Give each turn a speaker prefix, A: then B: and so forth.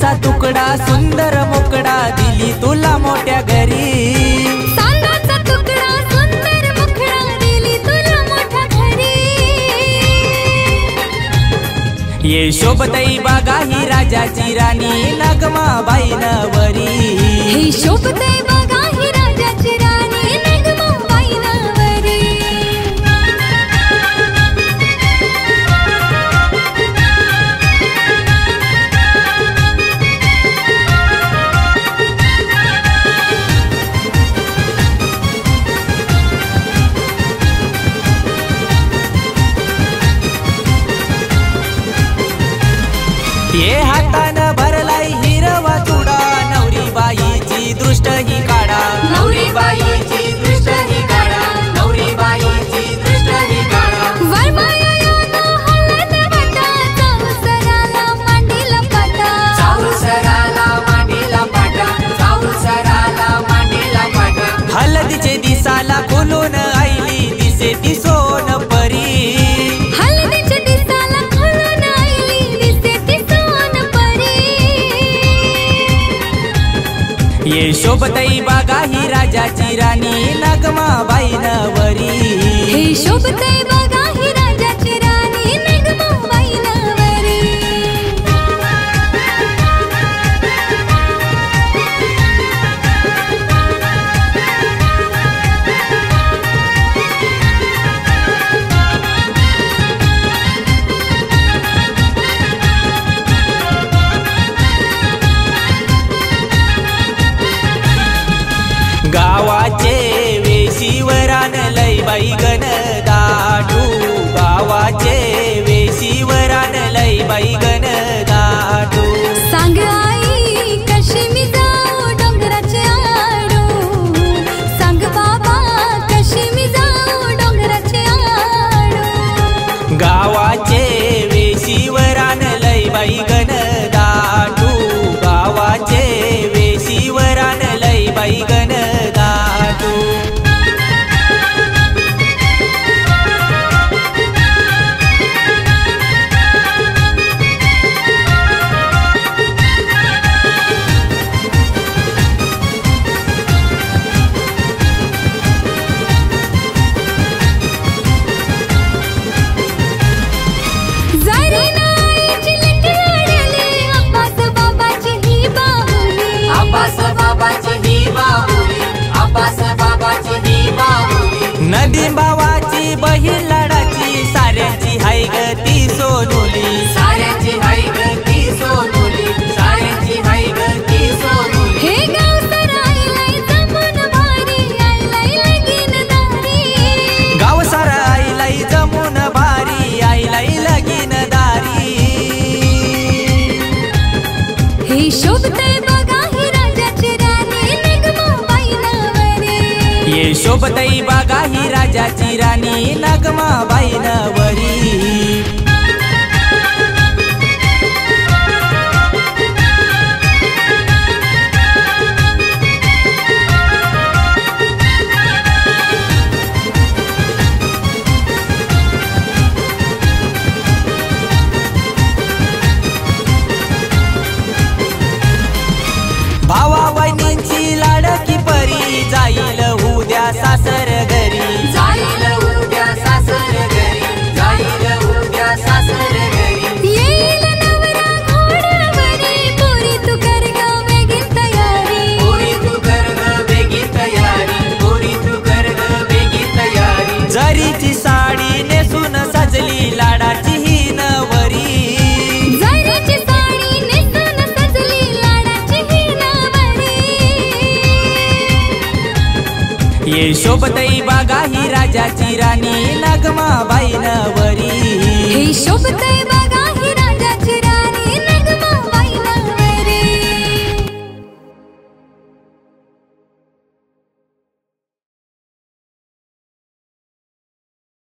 A: सोन्याचा तुकडा सुंदर मुकडा दिली तुला मोठ्या घरी. ये शोभताई बागा ही राजाची राणी नगमाबाई नवरी.
B: हे शोभताई बागा
A: ये हातान भरलाय हिरवा तुडा. नवरी बाईची दृष्ट ही काढा.
B: नवरी
A: बाईची शोभतई बागा ही राजाची
B: राजा
A: गावाचे वेशीवरान लय बैगन दाटू गावाचे वे
B: ये शोभते बघा ही राजाची
A: ये शोभतई ही राजाची राणी. नगमाबाई नवरी. ये शोभतई बागा ही राजाची राणी नागमाबाई नवरी.
B: हे शोभतई बागा